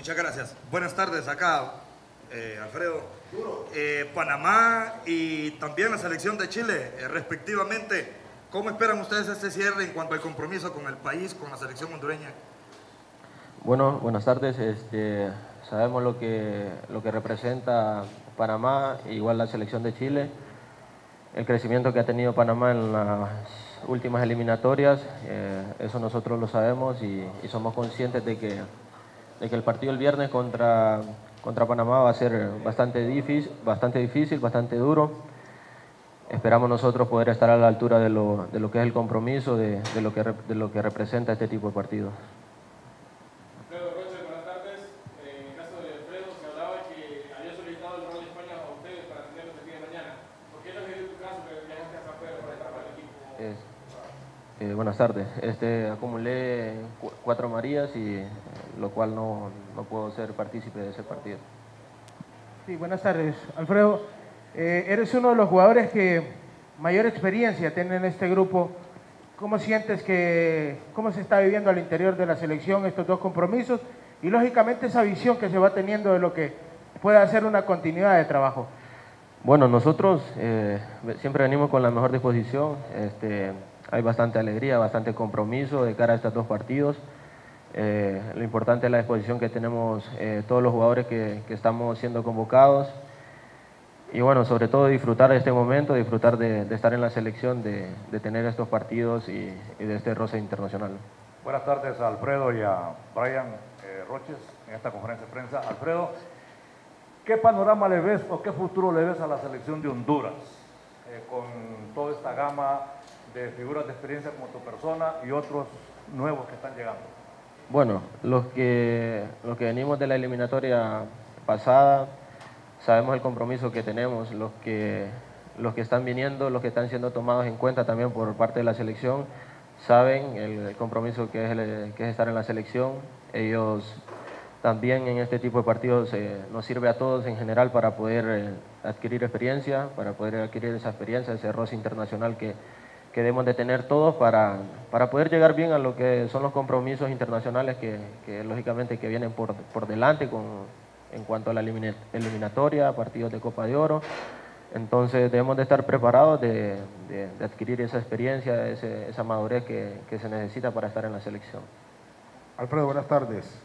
Muchas gracias. Buenas tardes acá, eh, Alfredo. Eh, Panamá y también la selección de Chile, eh, respectivamente. ¿Cómo esperan ustedes este cierre en cuanto al compromiso con el país, con la selección hondureña? Bueno, buenas tardes. Este, sabemos lo que, lo que representa Panamá, igual la selección de Chile, el crecimiento que ha tenido Panamá en las últimas eliminatorias, eso nosotros lo sabemos y somos conscientes de que, de que el partido el viernes contra, contra Panamá va a ser bastante difícil, bastante, difícil, bastante duro. Esperamos nosotros poder estar a la altura de lo, de lo que es el compromiso, de, de, lo que, de lo que representa este tipo de partidos. Alfredo eh, buenas tardes. Este, acumulé cu- cuatro Marías y eh, lo cual no, no puedo ser partícipe de ese partido. Sí, buenas tardes. Alfredo, eh, eres uno de los jugadores que mayor experiencia tiene en este grupo. ¿Cómo sientes que, cómo se está viviendo al interior de la selección estos dos compromisos? Y lógicamente esa visión que se va teniendo de lo que puede ser una continuidad de trabajo. Bueno, nosotros eh, siempre venimos con la mejor disposición. Este, hay bastante alegría, bastante compromiso de cara a estos dos partidos. Eh, lo importante es la disposición que tenemos eh, todos los jugadores que, que estamos siendo convocados. Y bueno, sobre todo disfrutar de este momento, disfrutar de, estar en la selección, de, tener estos partidos y, de este roce internacional. Buenas tardes a Alfredo y a Brian eh, Roches en esta conferencia de prensa. Alfredo, ¿qué panorama le ves o qué futuro le ves a la selección de Honduras con toda esta gama de figuras de experiencia como tu persona y otros nuevos que están llegando? Bueno, los que, los que venimos de la eliminatoria pasada, sabemos el compromiso que tenemos, los que, los que están viniendo, los que están siendo tomados en cuenta también por parte de la selección, saben el, compromiso que es, que es estar en la selección. Ellos también en este tipo de partidos eh, nos sirve a todos en general para poder eh, adquirir experiencia, para poder adquirir esa experiencia, ese roce internacional que, que debemos de tener todos para, para poder llegar bien a lo que son los compromisos internacionales que, que lógicamente que vienen por, por delante con, en cuanto a la elimina- eliminatoria, partidos de Copa de Oro. Entonces debemos de estar preparados de, de- adquirir esa experiencia, esa madurez que, que se necesita para estar en la selección. Alfredo, buenas tardes.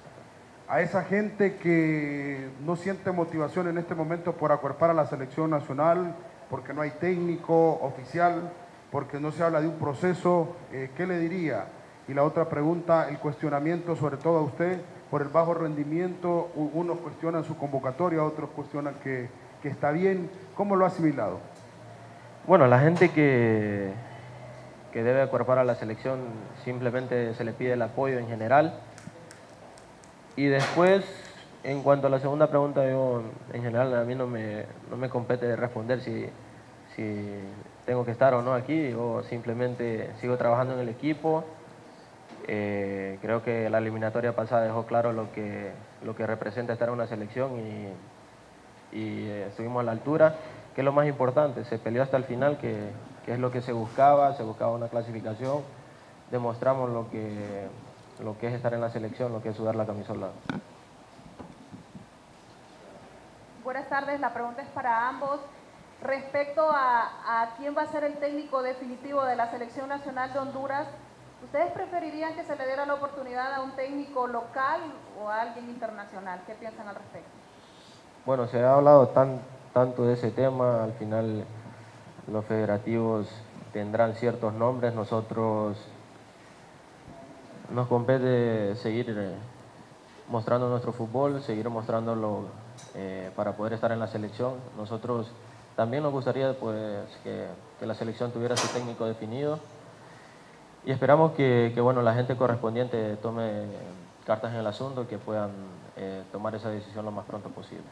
A esa gente que no siente motivación en este momento por acuerpar a la selección nacional, porque no hay técnico oficial, porque no se habla de un proceso, eh, ¿qué le diría? Y la otra pregunta, el cuestionamiento sobre todo a usted por el bajo rendimiento, unos cuestionan su convocatoria, otros cuestionan que, que está bien. ¿Cómo lo ha asimilado? Bueno, la gente que, que debe acuerpar a la selección simplemente se le pide el apoyo en general. Y después, en cuanto a la segunda pregunta, yo en general a mí no me, no me compete responder si, si tengo que estar o no aquí. Yo simplemente sigo trabajando en el equipo. Eh, creo que la eliminatoria pasada dejó claro lo que, lo que representa estar en una selección y, y eh, estuvimos a la altura, que es lo más importante. Se peleó hasta el final, que, que es lo que se buscaba, se buscaba una clasificación. Demostramos lo que, lo que es estar en la selección, lo que es sudar la camisola. Buenas tardes, la pregunta es para ambos. Respecto a, quién va a ser el técnico definitivo de la Selección Nacional de Honduras, ¿ustedes preferirían que se le diera la oportunidad a un técnico local o a alguien internacional? ¿Qué piensan al respecto? Bueno, se ha hablado tan, tanto de ese tema, al final los federativos tendrán ciertos nombres, nosotros nos compete seguir eh, mostrando nuestro fútbol, seguir mostrándolo eh, para poder estar en la selección. Nosotros también nos gustaría pues, que, que la selección tuviera su técnico definido y esperamos que, que, bueno, la gente correspondiente tome cartas en el asunto que puedan eh, tomar esa decisión lo más pronto posible.